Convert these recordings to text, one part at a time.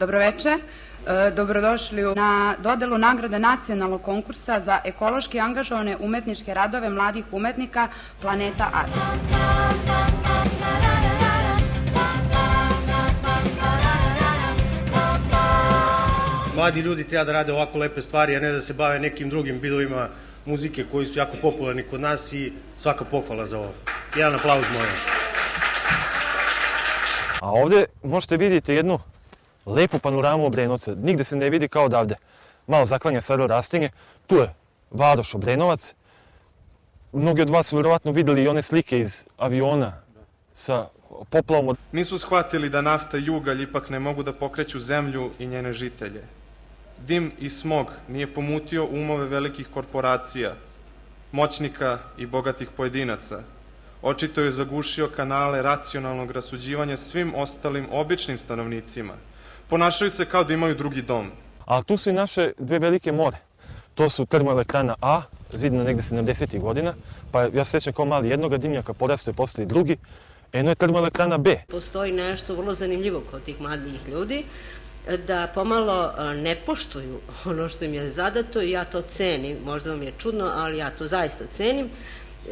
Dobroveče, e, dobrodošli na dodelu nagrade nacionalnog konkursa za ekološki angažovane umetničke radove mladih umetnika Planeta Art. Mladi ljudi treba da rade ovako lepe stvari, a ne da se bave nekim drugim vidovima muzike koji su jako popularni kod nas i svaka pohvala za ovo. Jedan aplauz, molim vas. A ovde možete vidjeti jednu lepu panoramu Obrenovca. Nigde se ne vidi kao odavde. Malo zaklanja sada rastinje. Tu je Varoš Obrenovac. Mnogi od vas su vjerovatno videli i one slike iz aviona sa poplavom. Nisu shvatili da nafta i ugalj ipak ne mogu da pokreću zemlju i njene žitelje. Dim i smog nije pomutio umove velikih korporacija, moćnika i bogatih pojedinaca. Očito je zagušio kanale racionalnog rasuđivanja svim ostalim običnim stanovnicima. Ponašaju se kao da imaju drugi dom. A tu su i naše dve velike more. To su termoelektrana A, zidna negde 70. godina, pa ja se sećam kao mali jednoga dimnjaka, porasto je postali drugi. Eno je termoelektrana B. Postoji nešto vrlo zanimljivo kod tih mladih ljudi, da pomalo ne poštuju ono što im je zadato i ja to cenim, možda vam je čudno, ali ja to zaista cenim.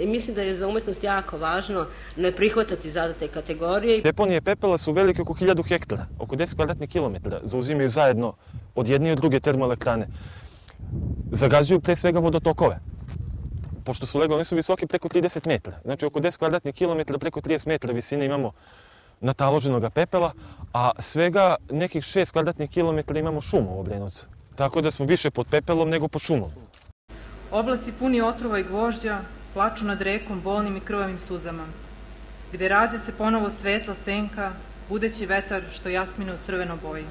I mislim da je za umetnost jako važno ne prihvatati zadate kategorije. Deponije pepela su velike oko 1000 hektara, oko 10 kvadratnih kilometara, zauzimaju zajedno od jedne i od druge termoelektrane. Zagađuju pre svega vodotokove. Pošto su legalni, su visoki preko 30 metara. Znači oko 10 kvadratnih kilometara, preko 30 metara visine imamo nataloženog pepela, a svega nekih 6 kvadratnih kilometara imamo šumu u Obrenovcu. Tako da smo više pod pepelom nego pod šumom. Oblaci puni otrova i gvožđa plaču nad rekom bolnim i krvavim suzama, gde rađa se ponovo svetla senka, budeći vetar što jasmine u crveno boji.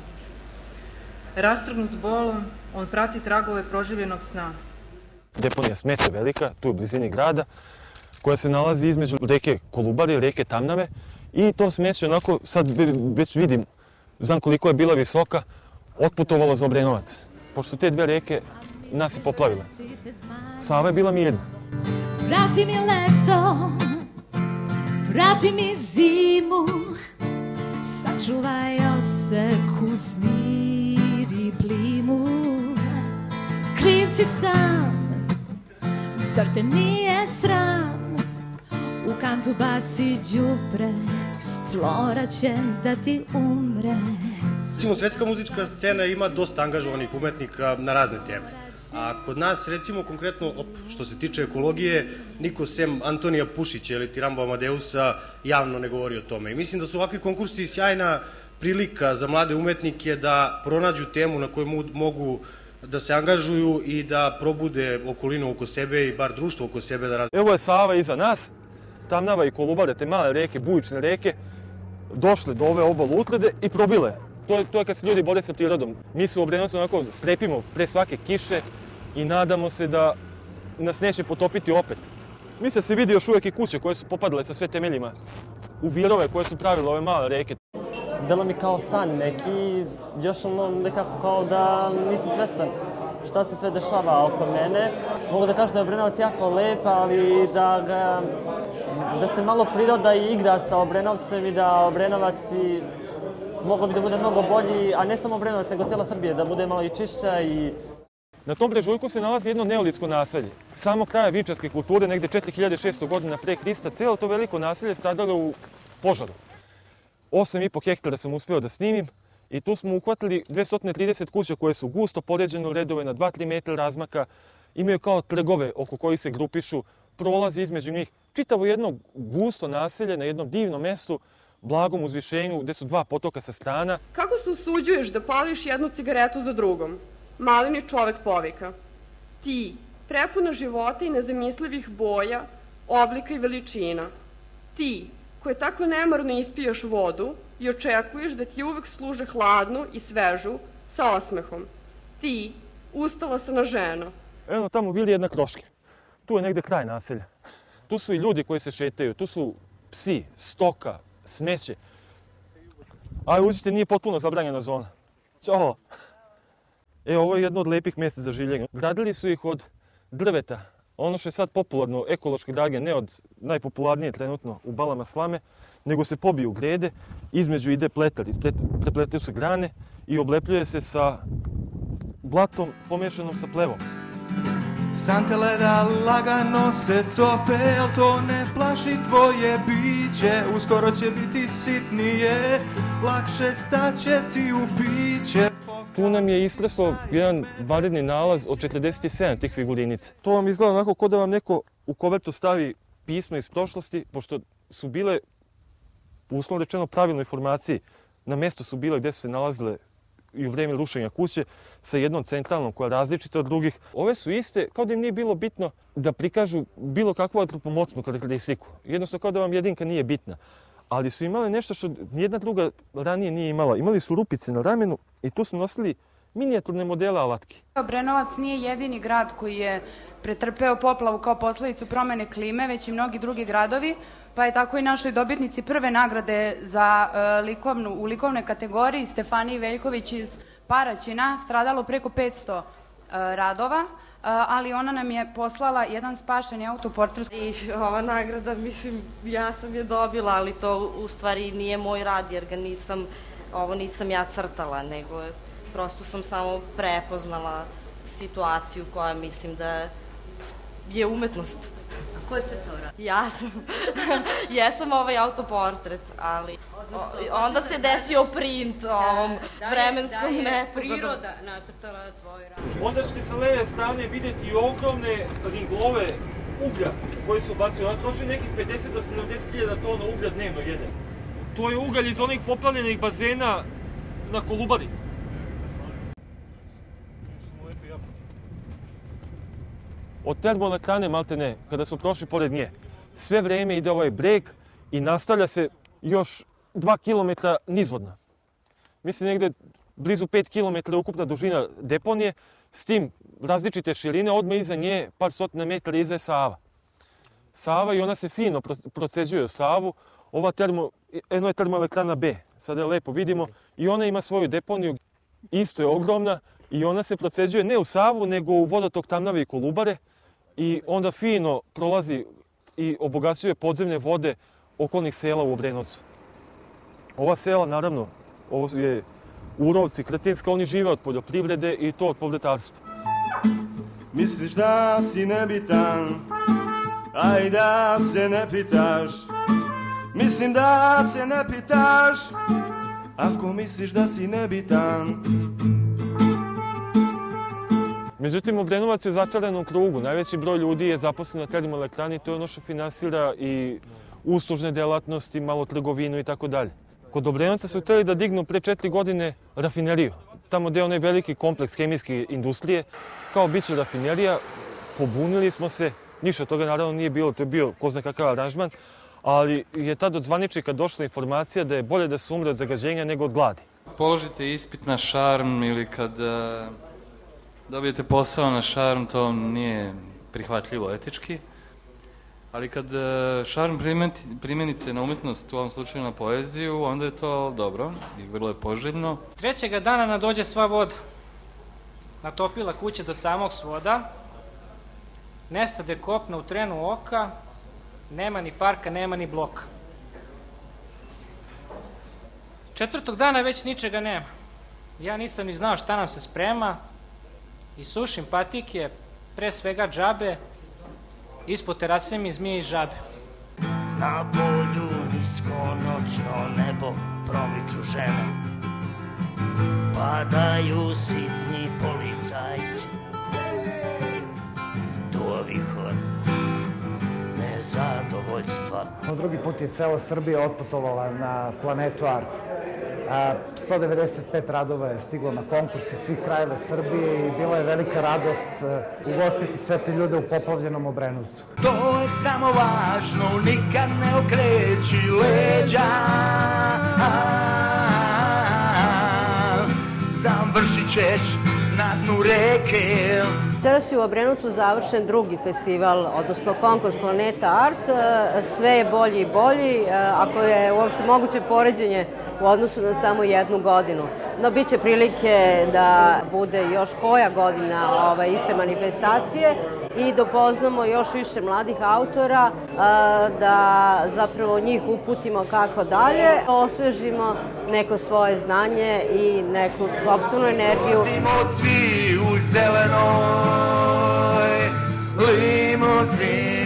Rastrgnut bolom, on prati tragove proživljenog sna. Deponija smeća velika, tu u blizini grada, koja se nalazi između reke Kolubari, reke Tamnave i to smeće onako, sad već vidim, znam koliko je bila visoka, otputovalo za Obrenovac. Pošto te dve reke nas je poplavile. Sava je bila mirna. Vrati mi leto, vrati mi zimu, sačuvaj oseku, smiri plimu. Kriv si sam, zar te nije sram, u kantu baci đubre, flora će da ti umre. Recimo, svetska muzička scena ima dosta angažovanih umetnika na razne teme. A kod nas, recimo, konkretno, op, što se tiče ekologije, niko sem Antonija Pušića ili Tirambo Amadeusa javno ne govori o tome. I mislim da su ovakvi konkursi sjajna prilika za mlade umetnike da pronađu temu na kojoj mogu da se angažuju i da probude okolinu oko sebe i bar društvo oko sebe da razviju. Evo je Sava iza nas, Tamnava i Kolubare, te male reke, bujične reke, došle do ove obale utlede i probile. To je, to je kad se ljudi bore sa prirodom. Mi se u Obrenovcu onako strepimo pre svake kiše, i nadamo se da nas neće potopiti opet. Misle se vidi još uvek i kuće koje su popadale sa sve temeljima u virove koje su pravile ove male reke. Delo mi kao san neki, još ono nekako kao da nisam svestan šta se sve dešava oko mene. Mogu da kažem da je Obrenovac jako lep, ali da, ga, da se malo priroda i igra sa Obrenovcem i da Obrenovac i moglo bi da bude mnogo bolji, a ne samo Obrenovac, nego cijela Srbija, da bude malo i čišća i Na tom brežuljku se nalazi jedno neolitsko naselje. Samo kraja vičarske kulture, negde 4600 godina pre Hrista, celo to veliko naselje stradalo u požaru. 8,5 hektara sam uspeo da snimim i tu smo uhvatili 230 kuća koje su gusto poređene u redove na 2-3 metra razmaka, imaju kao trgove oko koji se grupišu, prolazi između njih čitavo jedno gusto naselje na jednom divnom mestu, blagom uzvišenju, gde su dva potoka sa strana. Kako se usuđuješ da pališ jednu cigaretu za drugom? Malini čovek povika. Ti, prepuna života i nezamislivih boja, oblika i veličina. Ti, koje tako nemarno ispijaš vodu i očekuješ da ti uvek služe hladnu i svežu sa osmehom. Ti, ustala na žena. Eno tamo vili jedna kroške. Tu je negde kraj naselja. Tu su i ljudi koji se šetaju, tu su psi, stoka, smeće. Aj, uđite, nije potpuno zabranjena zona. Ćao. E, ovo je jedno od lepih mesta za življenje. Gradili su ih od drveta. Ono što je sad popularno, ekološki darge, ne od najpopularnije trenutno u balama slame, nego se pobiju grede, između ide pletar, prepletaju se grane i oblepljuje se sa blatom pomešanom sa plevom. Sante leda lagano se tope, al to ne plaši tvoje biće Uskoro će biti sitnije, lakše staće ti u piće Tu nam je istreslo jedan vanredni nalaz od 47 tih figurinica. To vam izgleda onako kao da vam neko u kovertu stavi pismo iz prošlosti, pošto su bile, uslovno rečeno, pravilnoj informaciji. Na mesto su bile gde su se nalazile i u vreme rušenja kuće sa jednom centralnom koja je različita od drugih. Ove su iste, kao da im nije bilo bitno da prikažu bilo kakvu antropomocnu karakteristiku. Jednostavno kao da vam jedinka nije bitna. Ali su imale nešto što nijedna druga ranije nije imala. Imali su rupice na ramenu i tu su nosili minijaturne modele alatki. Obrenovac nije jedini grad koji je pretrpeo poplavu kao posledicu promene klime, već i mnogi drugi gradovi, pa je tako i našoj dobitnici prve nagrade za uh, likovnu, u likovnoj kategoriji Stefaniji Veljković iz Paraćina stradalo preko 500 uh, radova, uh, ali ona nam je poslala jedan spašeni autoportret. I ova nagrada, mislim, ja sam je dobila, ali to u stvari nije moj rad, jer ga nisam, ovo nisam ja crtala, nego prosto sam samo prepoznala situaciju koja mislim da je umetnost. Ko je crtao rad? Ja sam. Jesam ovaj autoportret, ali o, onda se desio print o ovom da, vremenskom da je nepogodom. priroda nacrtala tvoj rad. Onda ćete sa leve strane videti ogromne ringlove uglja koji su bacili. Ona troši nekih 50 do 70 hiljada tona uglja dnevno jede. To je ugalj iz onih poplavljenih bazena na Kolubari. Od termoelektrane malte ne, kada smo prošli pored nje, sve vreme ide ovaj breg i nastavlja se još 2 km nizvodna. Mislim negde blizu 5 km ukupna dužina deponije, s tim različite širine, odmah iza nje, par stotina metara iza je Sava. Sava i ona se fino proceđuje u Savu. Ova termo, jedno je termoelektrana B, sada je lepo vidimo, i ona ima svoju deponiju, isto je ogromna, i ona se proceđuje ne u Savu, nego u vodotok Tamnave i Kolubare, i onda fino prolazi i obogaćuje podzemne vode okolnih sela u Obrenovcu. Ova sela, naravno, ovo je Urovci, Kretinska, oni žive od poljoprivrede i to od povletarstva. Misliš da si nebitan, aj da se ne pitaš Mislim da se ne pitaš, ako misliš da si nebitan Međutim, Obrenovac je začaran u krugu. Najveći broj ljudi je zaposlen na termoelektrani, to je ono što finansira i uslužne delatnosti, malo trgovinu i tako dalje. Kod Obrenovca su hteli da dignu pre četiri godine rafineriju. Tamo gde je onaj veliki kompleks hemijske industrije, kao biće rafinerija, pobunili smo se, ništa od toga naravno nije bilo, to je bio ko zna kakav aranžman, ali je tad od zvaničnika došla informacija da je bolje da se umre od zagađenja nego od gladi. Položite ispit na šarm ili kad uh, dobijete posao na šarm, to nije prihvatljivo etički. Ali kad uh, šarm primenite na umetnost, u ovom slučaju na poeziju, onda je to dobro i vrlo je poželjno. Trećega dana nadođe sva voda. Natopila kuće do samog svoda, nestade kopna u trenu oka, nema ni parka, nema ni bloka. Četvrtog dana već ničega nema. Ja nisam ni znao šta nam se sprema i sušim patike, pre svega džabe, ispod terase mi zmije i žabe. Na polju nisko noćno nebo promiču žene Padaju sitni policajci Do vihor nezadovoljstva Drugi put je cela Srbija otputovala na planetu Art. A, 195 radova je stiglo na konkurs iz svih krajeva Srbije i bila je velika radost ugostiti sve te ljude u poplavljenom Obrenovcu. To je samo važno, nikad ne okreći leđa Završit ćeš na dnu reke Večeras je u Obrenovcu završen drugi festival, odnosno konkurs Planeta Art. E, sve je bolji i bolji, e, ako je uopšte moguće poređenje u odnosu na samo jednu godinu. No, bit će prilike da bude još koja godina ove iste manifestacije i dopoznamo još više mladih autora, da zapravo njih uputimo kako dalje, osvežimo neko svoje znanje i neku sobstvenu energiju. Ulazimo svi u zelenoj limuzini.